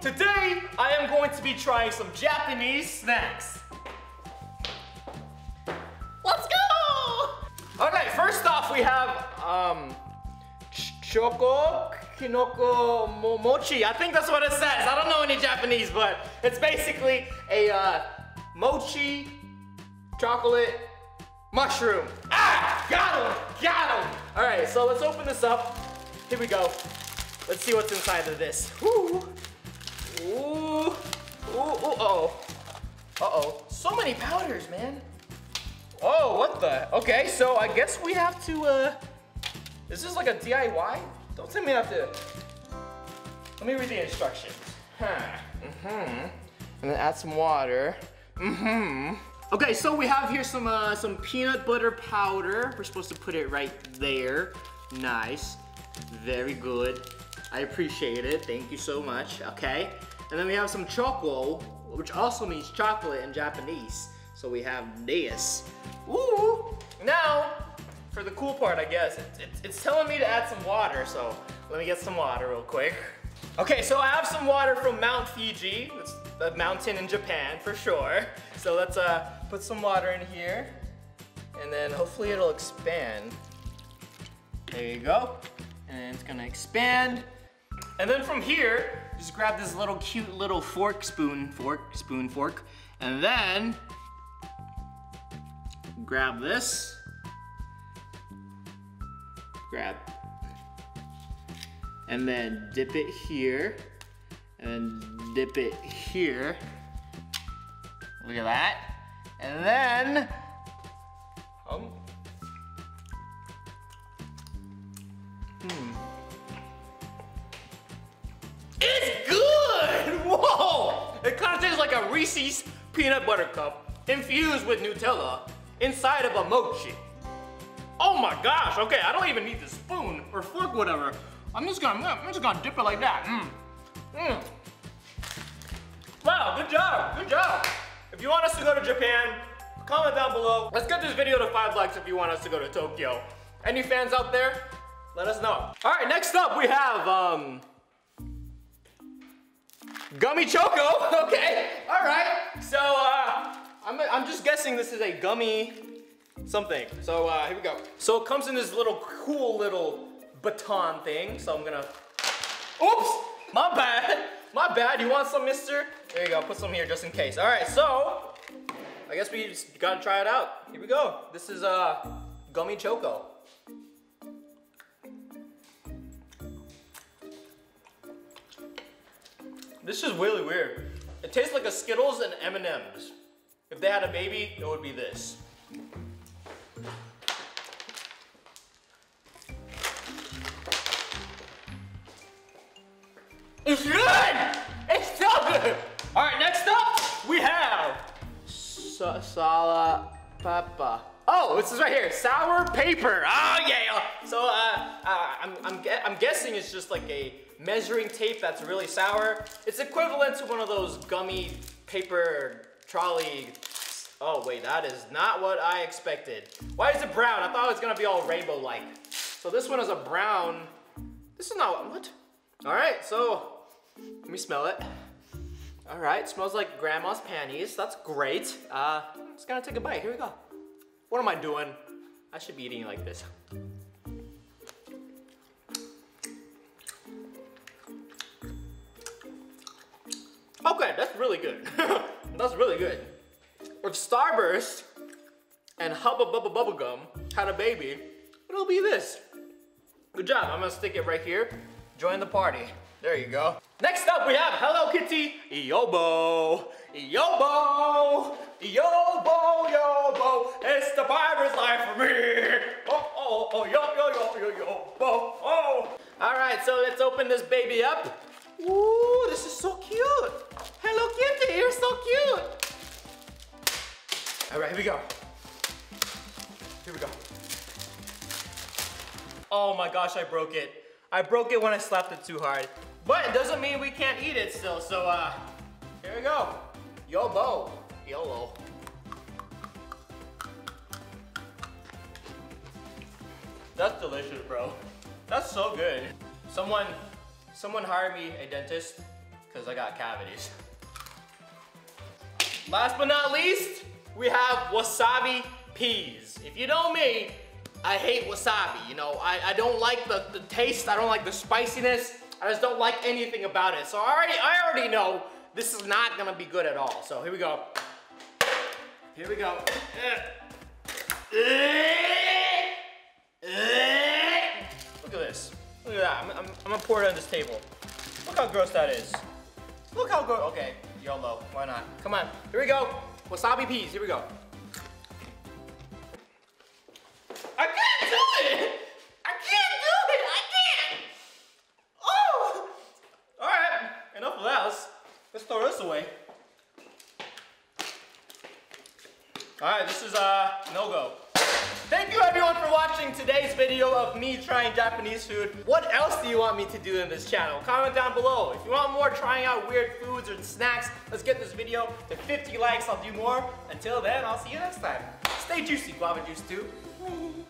Today I am going to be trying some Japanese snacks. Let's go! Okay, first off we have um ch- choco kinoko mo- mochi. I think that's what it says. I don't know any Japanese, but it's basically a uh, mochi chocolate mushroom. Ah, got him, got him. All right, so let's open this up. Here we go. Let's see what's inside of this. Ooh, many powders, man. Oh, what the? Okay, so I guess we have to, uh, is this like a DIY? Don't tell me I have to, let me read the instructions. Huh, mm-hmm. And then add some water. Mm-hmm. Okay, so we have here some, uh, some peanut butter powder. We're supposed to put it right there. Nice, very good. I appreciate it, thank you so much, okay? And then we have some choco, which also means chocolate in Japanese. So we have this. Ooh! Now, for the cool part, I guess, it's, it's, it's telling me to add some water, so let me get some water real quick. Okay, so I have some water from Mount Fiji. It's a mountain in Japan, for sure. So let's uh, put some water in here, and then hopefully it'll expand. There you go. And it's gonna expand. And then from here, just grab this little cute little fork spoon, fork, spoon, fork, and then grab this, grab, and then dip it here, and dip it here. Look at that. And then, um, Reese's peanut butter cup infused with Nutella inside of a mochi. Oh my gosh, okay, I don't even need the spoon or fork, whatever. I'm just gonna, I'm just gonna dip it like that. Mm. Mm. Wow, good job, good job. If you want us to go to Japan, comment down below. Let's get this video to five likes if you want us to go to Tokyo. Any fans out there? Let us know. All right, next up we have, um, Gummy Choco, okay, all right. So, uh, I'm, I'm just guessing this is a gummy something. So, uh, here we go. So it comes in this little cool little baton thing. So I'm gonna, oops, my bad, my bad. You want some, mister? There you go, put some here just in case. All right, so, I guess we just gotta try it out. Here we go. This is, uh, Gummy Choco. This is really weird. It tastes like a Skittles and M&M's. If they had a baby, it would be this. It's good! It's so good! All right, next up, we have sa sala papa. Oh, this is right here, sour paper. Oh yeah. So uh, uh, I'm, I'm, gu- I'm guessing it's just like a measuring tape that's really sour. It's equivalent to one of those gummy paper Trolli. Oh wait, that is not what I expected. Why is it brown? I thought it was gonna be all rainbow-like. So this one is a brown. This is not what? All right, so let me smell it. All right, smells like grandma's panties. That's great. Uh, I'm just gonna take a bite. Here we go. What am I doing? I should be eating like this. Okay, that's really good. that's really good. If Starburst and Hubba Bubba Bubblegum had a baby, it'll be this. Good job, I'm gonna stick it right here. Join the party. There you go. Next up, we have Hello Kitty Yobo. Yobo! Yobo, Yobo! It's the pirate's life for me! Oh, oh, oh, yo, yo, yo, yo, yobo, oh! Alright, so let's open this baby up. Alright, here we go. Here we go. Oh my gosh, I broke it. I broke it when I slapped it too hard. But it doesn't mean we can't eat it still, so uh, here we go. Yobo, YOLO. That's delicious, bro. That's so good. Someone, someone hired me a dentist, because I got cavities. Last but not least, we have wasabi peas. If you know me, I hate wasabi. You know, I, I don't like the, the taste, I don't like the spiciness, I just don't like anything about it. So I already, I already know this is not gonna be good at all. So here we go. Here we go. Look at this. Look at that. I'm, I'm, I'm gonna pour it on this table. Look how gross that is. Look how gross. Okay, YOLO. Why not? Come on. Here we go. Wasabi peas. Here we go. I can't do it. I can't do it. I can't. Oh. All right. Enough of that. Let's, throw this away. All right. This is uh no go. Thank you everyone for watching today's video of me trying Japanese food. What else do you want me to do in this channel? Comment down below. If you want more trying out weird foods or snacks, let's get this video to 50 likes. I'll do more. Until then, I'll see you next time. Stay juicy, guava juice too.